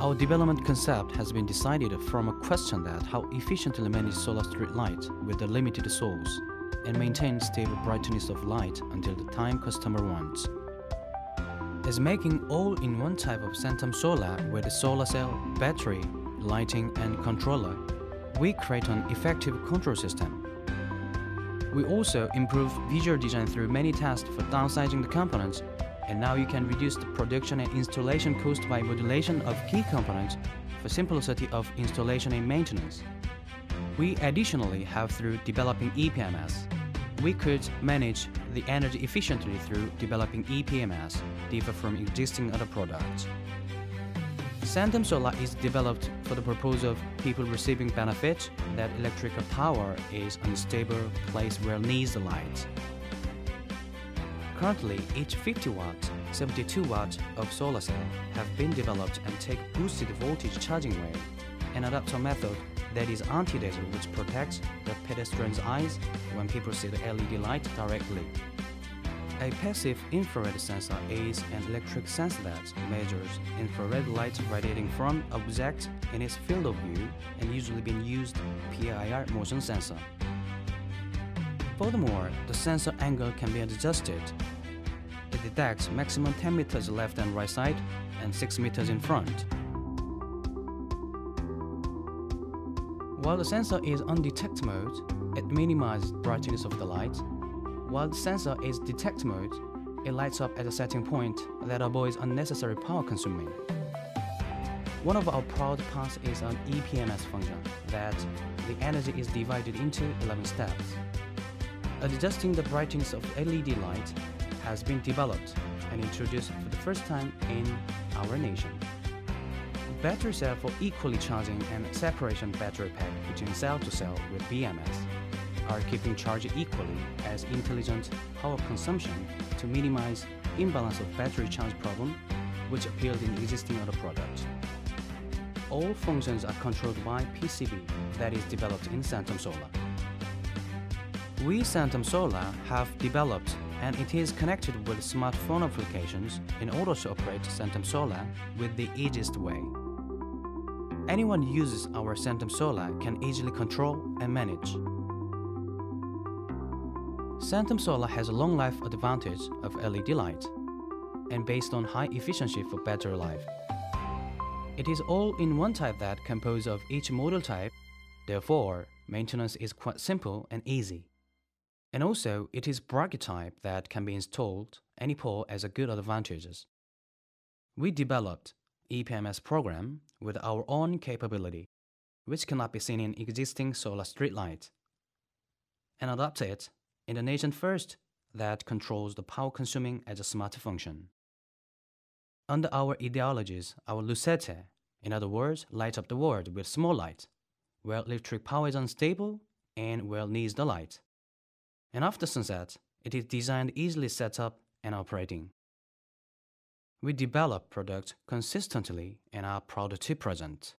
Our development concept has been decided from a question that how efficiently manage solar street light with a limited source and maintain stable brightness of light until the time customer wants. As making all-in-one type of Centum Solar with a solar cell, battery, lighting and controller, we create an effective control system. We also improve visual design through many tests for downsizing the components and now you can reduce the production and installation cost by modulation of key components for simplicity of installation and maintenance. We additionally have through developing EPMS. We could manage the energy efficiently through developing EPMS, differ from existing other products. Centum Solar is developed for the purpose of people receiving benefits that electrical power is unstable place where needs the light. Currently, each 50 watt, 72 watt of solar cell have been developed and take boosted voltage charging way, an adapter method that is anti-dazzle which protects the pedestrian's eyes when people see the LED light directly. A passive infrared sensor is an electric sensor that measures infrared light radiating from objects in its field of view and usually being used PIR motion sensor. Furthermore, the sensor angle can be adjusted. It detects maximum 10 meters left and right side and 6 meters in front. While the sensor is on detect mode, it minimizes brightness of the light. While the sensor is detect mode, it lights up at a setting point that avoids unnecessary power consuming. One of our proud parts is an EPMS function that the energy is divided into 11 steps. Adjusting the brightness of LED light has been developed and introduced for the first time in our nation. Battery cell for equally charging and separation battery pack between cell to cell with BMS are keeping charge equally as intelligent power consumption to minimize imbalance of battery charge problem which appeared in existing other products. All functions are controlled by PCB that is developed in Centum Solar. We Centum Solar have developed and it is connected with smartphone applications in order to operate Centum Solar with the easiest way. Anyone uses our Centum Solar can easily control and manage. Centum Solar has a long life advantage of LED light and based on high efficiency for battery life. It is all in one type that composed of each model type, therefore maintenance is quite simple and easy. And also, it is bracket type that can be installed any pole as a good advantages. We developed EPMS program with our own capability, which cannot be seen in existing solar street light, and adapt it in the nation first that controls the power consuming as a smart function. Under our ideologies, our Lucete, in other words, light up the world with small light, where electric power is unstable and where needs the light and after sunset, it is designed easily set up and operating. We develop products consistently and are proud to present.